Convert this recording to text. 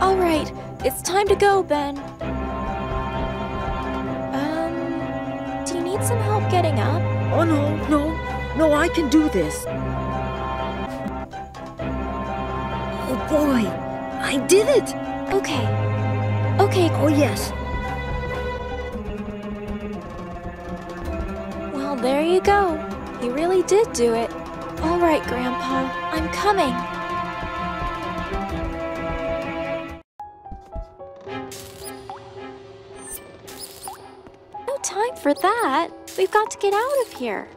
All right, it's time to go, Ben. Um, do you need some help getting up? Oh, no, no. No, I can do this. Oh, boy. I did it. Okay. Okay, Oh, yes. well, there you go. You really did do it. All right, Grandpa, I'm coming. No time for that. We've got to get out of here.